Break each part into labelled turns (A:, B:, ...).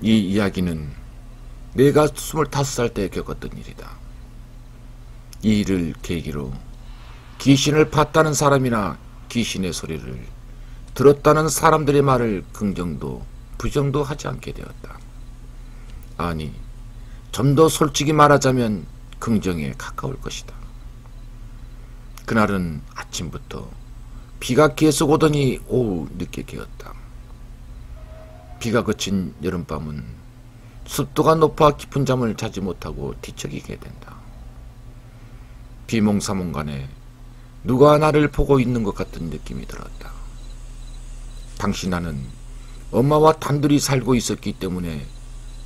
A: 이 이야기는 내가 25살 때 겪었던 일이다. 이 일을 계기로 귀신을 봤다는 사람이나 귀신의 소리를 들었다는 사람들의 말을 긍정도 부정도 하지 않게 되었다. 아니, 좀 더 솔직히 말하자면 긍정에 가까울 것이다. 그날은 아침부터 비가 계속 오더니 오후 늦게 깨었다. 비가 그친 여름밤은 습도가 높아 깊은 잠을 자지 못하고 뒤척이게 된다. 비몽사몽간에 누가 나를 보고 있는 것 같은 느낌이 들었다. 당시 나는 엄마와 단둘이 살고 있었기 때문에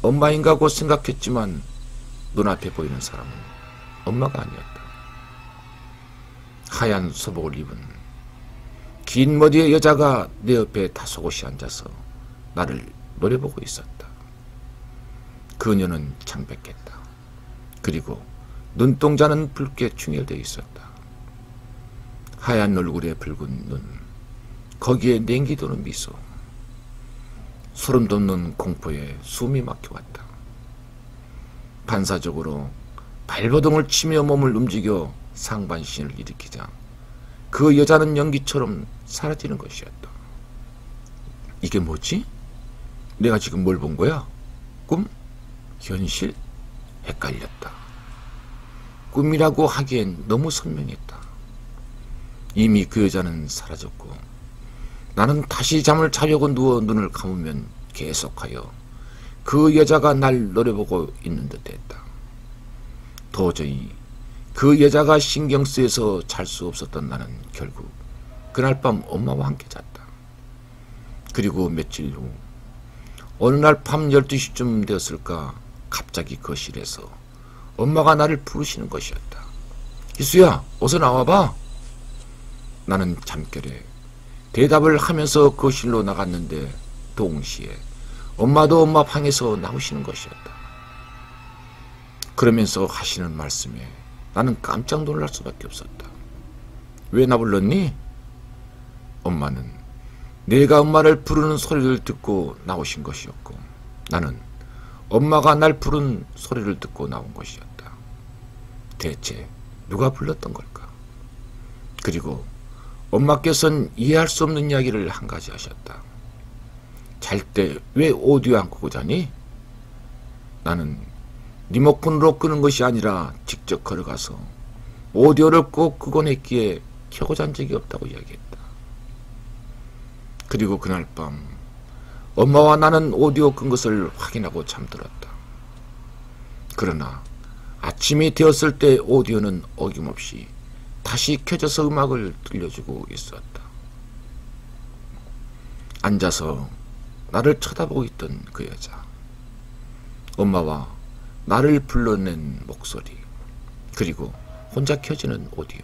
A: 엄마인가 고 생각했지만 눈앞에 보이는 사람은 엄마가 아니었다. 하얀 소복을 입은 긴 머리의 여자가 내 옆에 다소곳이 앉아서 나를 노려보고 있었다. 그녀는 창백했다. 그리고 눈동자는 붉게 충혈되어 있었다. 하얀 얼굴에 붉은 눈, 거기에 냉기 도는 미소. 소름 돋는 공포에 숨이 막혀왔다. 반사적으로 발버둥을 치며 몸을 움직여 상반신을 일으키자 그 여자는 연기처럼 사라지는 것이었다. 이게 뭐지? 내가 지금 뭘 본 거야? 꿈? 현실? 헷갈렸다. 꿈이라고 하기엔 너무 선명했다. 이미 그 여자는 사라졌고 나는 다시 잠을 자려고 누워 눈을 감으면 계속하여 그 여자가 날 노려보고 있는 듯 했다. 도저히 그 여자가 신경 쓰여서 잘 수 없었던 나는 결국 그날 밤 엄마와 함께 잤다. 그리고 며칠 후 어느 날 밤 12시쯤 되었을까 갑자기 거실에서 엄마가 나를 부르시는 것이었다. 희수야 어서 나와봐. 나는 잠결에 대답을 하면서 거실로 나갔는데 동시에 엄마도 엄마 방에서 나오시는 것이었다. 그러면서 하시는 말씀에 나는 깜짝 놀랄 수밖에 없었다. 왜 나 불렀니? 엄마는 내가 엄마를 부르는 소리를 듣고 나오신 것이었고 나는 엄마가 날 부른 소리를 듣고 나온 것이었다. 대체 누가 불렀던 걸까? 그리고 엄마께서는 이해할 수 없는 이야기를 한 가지 하셨다. 잘 때 왜 오디오 안 끄고 자니? 나는 리모컨으로 끄는 것이 아니라 직접 걸어가서 오디오를 꼭 끄곤 했기에 켜고 잔 적이 없다고 이야기했다. 그리고 그날 밤 엄마와 나는 오디오 끈 것을 확인하고 잠들었다. 그러나 아침이 되었을 때 오디오는 어김없이 다시 켜져서 음악을 들려주고 있었다. 앉아서 나를 쳐다보고 있던 그 여자. 엄마와 나를 불러낸 목소리. 그리고 혼자 켜지는 오디오.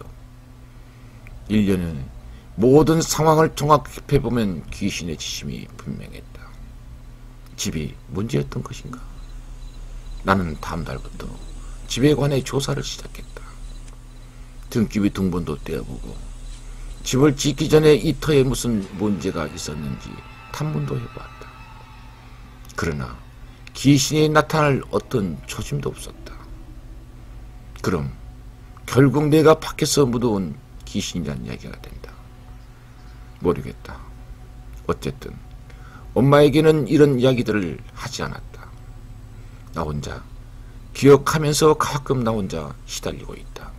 A: 1년은 모든 상황을 종합해 보면 귀신의 지심이 분명했다. 집이 문제였던 것인가? 나는 다음 달부터 집에 관해 조사를 시작했다. 등기비 등본도 떼어보고 집을 짓기 전에 이 터에 무슨 문제가 있었는지 탐문도 해보았다. 그러나 귀신이 나타날 어떤 조짐도 없었다. 그럼 결국 내가 밖에서 묻어온 귀신이란 이야기가 된다. 모르겠다. 어쨌든 엄마에게는 이런 이야기들을 하지 않았다. 나 혼자 기억하면서 가끔 나 혼자 시달리고 있다.